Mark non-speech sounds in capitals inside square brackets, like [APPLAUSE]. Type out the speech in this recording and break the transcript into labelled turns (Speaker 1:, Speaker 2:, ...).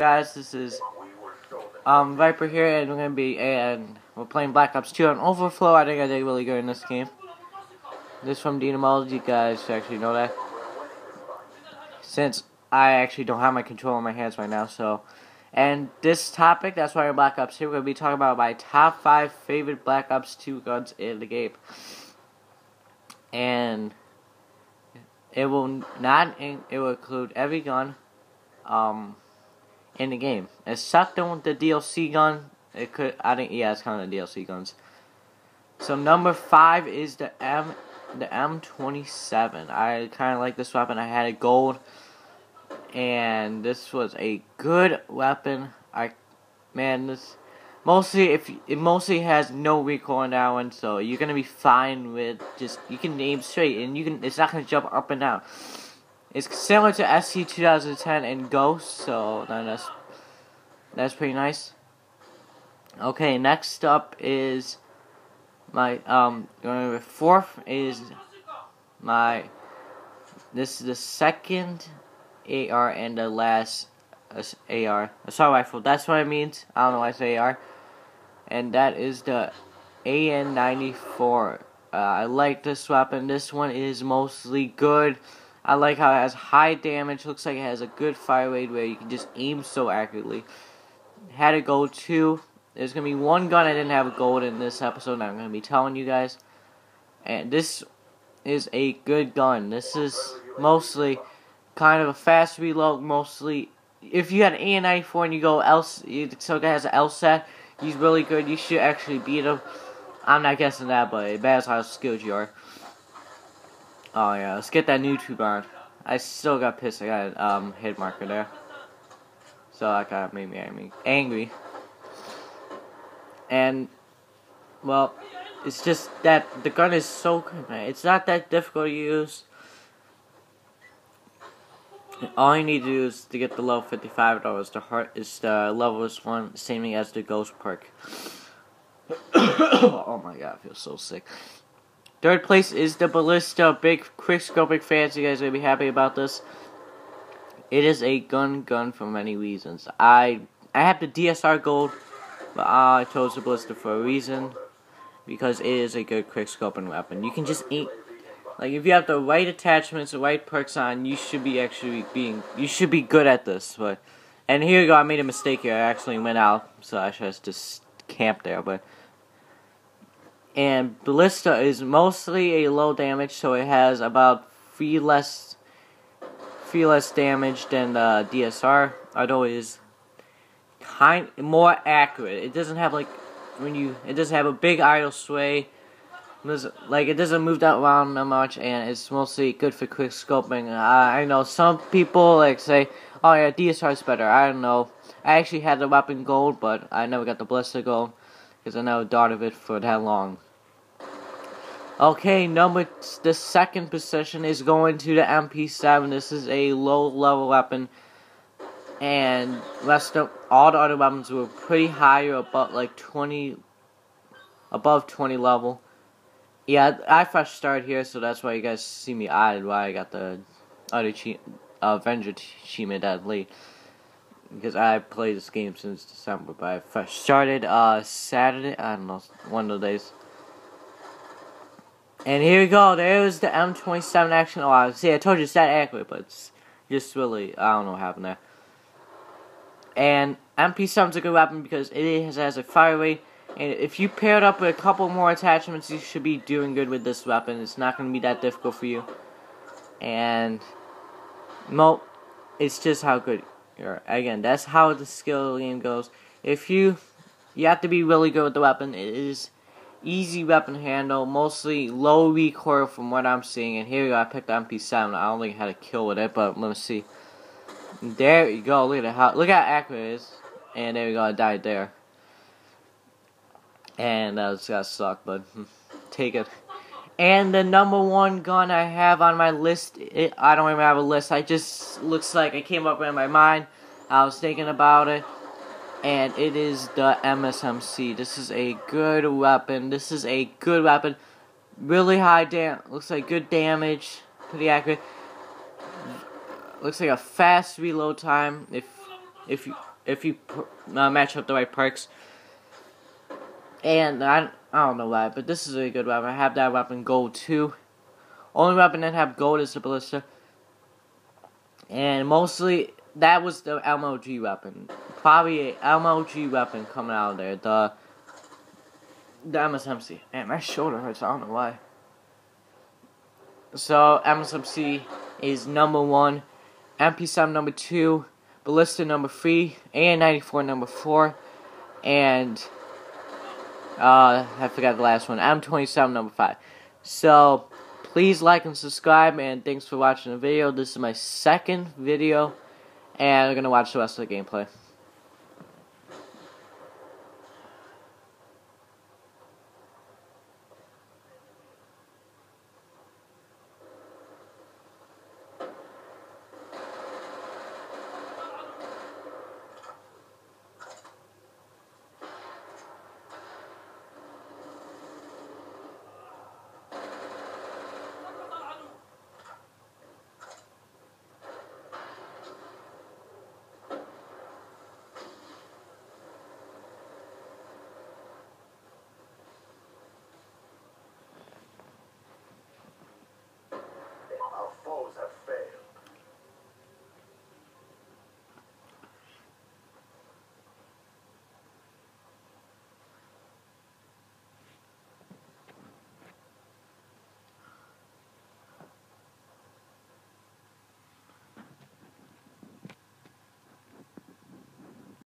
Speaker 1: guys, this is um, Viper here, and we're gonna be and we're playing Black Ops 2 on Overflow. I think I did really good in this game. This from you guys actually know that. Since I actually don't have my control in my hands right now, so and this topic, that's why we're Black Ops 2. We're gonna be talking about my top five favorite Black Ops 2 guns in the game, and it will not. It will include every gun. Um, in the game. Except the, the DLC gun. It could I think yeah it's kind of the DLC guns. So number five is the M the M27. I kind of like this weapon. I had it gold, and this was a good weapon. I man this mostly if it mostly has no recoil on that one, so you're gonna be fine with just you can aim straight and you can it's not gonna jump up and down. It's similar to SC 2010 and Ghost, so that's that's pretty nice. Okay, next up is my um fourth is my this is the second AR and the last uh, AR assault rifle. That's what it means. I don't know why I say AR, and that is the AN94. Uh, I like this weapon. This one is mostly good. I like how it has high damage. Looks like it has a good fire rate where you can just aim so accurately. Had a gold too. There's gonna be one gun I didn't have a gold in this episode. I'm gonna be telling you guys. And this is a good gun. This is mostly kind of a fast reload. Mostly, if you had an AN94 and you go else, so guy has an LSAT, he's really good. You should actually beat him. I'm not guessing that, but it matters how skilled you are. Oh yeah, let's get that new tube on. I still got pissed. I got a um, hit marker there. So that kind of made me angry. And, well, it's just that the gun is so good, man. It's not that difficult to use. All you need to do is to get the level 55 dollars. The heart is the lowest one, same as the ghost perk. [COUGHS] oh my god, I feel so sick. Third place is the Ballista. Big quickscoping fans, you guys are gonna be happy about this. It is a gun gun for many reasons. I I have the DSR gold, but I chose the Ballista for a reason. Because it is a good quickscoping weapon. You can just eat like if you have the right attachments, the right perks on, you should be actually being you should be good at this. But and here you go, I made a mistake here. I actually went out, so I should just camp there. But and Ballista is mostly a low damage, so it has about three less three less damage than uh, the DSR, although it is kind more accurate. It doesn't have like when you it doesn't have a big idle sway. Like it doesn't move that around that much, and it's mostly good for quick scoping. Uh, I know some people like say, "Oh yeah, DSR is better." I don't know. I actually had the weapon gold, but I never got the Ballista gold because I never thought of it for that long. Okay, number the second position is going to the MP7. This is a low level weapon, and rest of all the other weapons were pretty higher, about like 20, above 20 level. Yeah, I first started here, so that's why you guys see me added. Why I got the other chi uh, Avenger achievement that late because I played this game since December, but I first started uh Saturday. I don't know, one of the days. And here we go. There's the M27 action. Oh, I see. I told you it's that accurate, but it's just really I don't know what happened there. And MP7's a good weapon because it has, has a fire rate. And if you pair it up with a couple more attachments, you should be doing good with this weapon. It's not going to be that difficult for you. And, mo, it's just how good. Again, that's how the skill game goes. If you, you have to be really good with the weapon. It is easy weapon handle, mostly low recoil from what I'm seeing. And here we go, I picked the MP7. I don't think I had a kill with it, but let me see. There you go. Look at how look how accurate it is. And there we go. I died there. And that was gonna suck, but hmm, take it. And the number one gun I have on my list, it, I don't even have a list. I just looks like it came up in my mind. I was thinking about it and it is the MSMC. This is a good weapon. This is a good weapon. Really high dam. Looks like good damage. Pretty accurate. Looks like a fast reload time. If if you if you uh, match up the right perks. And I I don't know why, but this is a good weapon. I have that weapon gold too. Only weapon that have gold is the ballista. And mostly that was the MLG weapon. Probably a MLG weapon coming out of there. The the MSMC. Man, my shoulder hurts. I don't know why. So MSMC is number one, MP7 number two, Ballista number three, AN94 number four, and uh, I forgot the last one, M27 number five. So please like and subscribe, and thanks for watching the video. This is my second video, and we're gonna watch the rest of the gameplay.